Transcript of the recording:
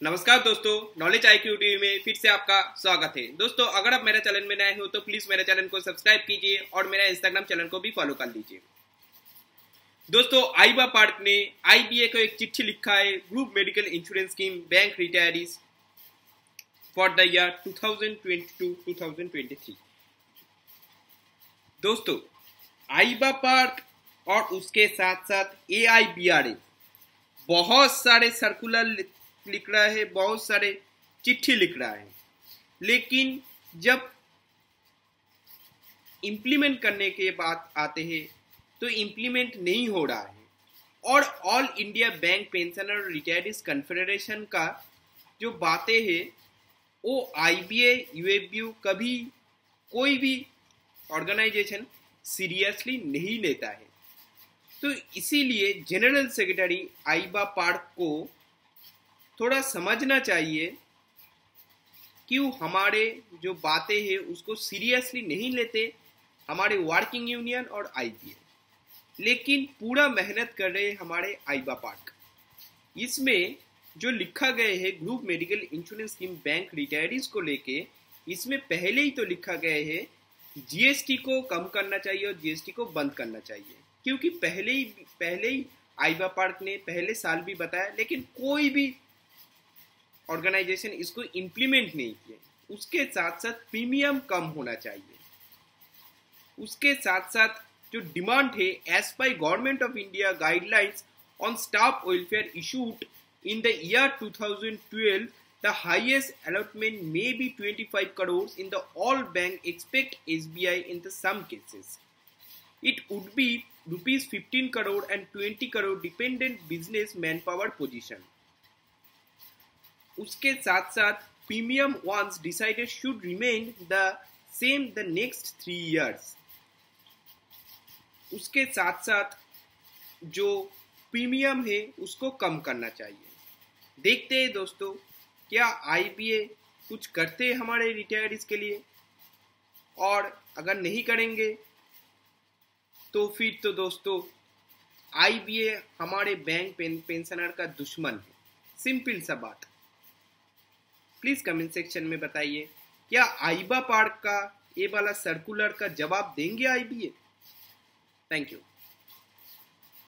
नमस्कार दोस्तों knowledge I Q TV में फिर से आपका स्वागत है। दोस्तों, अगर आप मेरे चैनल में नए हो तो प्लीज़ मेरे चैनल को सब्सक्राइब कीजिए और मेरा इंस्टाग्राम चैनल को भी फॉलो कर लीजिए। दोस्तों आईबा पार्क ने आईबीए को एक चिट्ठी लिखा है group medical insurance scheme bank retirees for the year 2022-2023 दोस्तों आईबा पार्क और उसके साथ साथ ए बहुत सारे सर्कुलर लिख रहा है, बहुत सारे चिट्ठी लिख रहा है। लेकिन जब इम्प्लीमेंट करने के बाद आते हैं तो इम्प्लीमेंट नहीं हो रहा है। और all India bank pensioner retirees confederation का जो बातें हैं, वो आई बी ए यू कभी कोई भी ऑर्गेनाइजेशन सीरियसली नहीं लेता है। तो इसीलिए जनरल सेक्रेटरी आईबा पार्क को थोड़ा समझना चाहिए कि वो हमारे जो बातें हैं, उसको सीरियसली नहीं लेते हमारे वर्किंग यूनियन और आईबीए लेकिन पूरा मेहनत कर रहे हमारे आईबा पार्क इसमें जो लिखा गया है group medical insurance scheme bank retirees को लेके, इसमें पहले ही तो लिखा गया है जीएसटी को कम करना चाहिए और जीएसटी को बंद करना चाहिए। क्योंकि पहले ही पहले ही आईबा पार्क ने पहले साल भी बताया, लेकिन कोई भी ऑर्गेनाइजेशन इसको इम्प्लीमेंट नहीं किया उसके साथ साथ प्रीमियम कम होना चाहिए उसके साथ साथ जो डिमांड है as by government of India guidelines on staff welfare issued in the year 2012 the highest allotment may be 25 crores in the all bank expect SBI in the some cases. It would be rupees 15 crore and 20 crore dependent business manpower position. उसके साथ साथ premium once decided should remain the same the next three years उसके साथ साथ जो premium है, उसको कम करना चाहिए। देखते हैं दोस्तों, क्या आईबीए कुछ करते हैं हमारे रिटायर्स के लिए? और अगर नहीं करेंगे तो फिर तो दोस्तों आईबीए हमारे बैंक पेंशनर का दुश्मन है। सिंपल सा बात। प्लीज़ कमेंट सेक्शन में बताइए, क्या आईबा पार्क का, ये वाला सर्कुलर का जवाब देंगे आईबीए? Thank you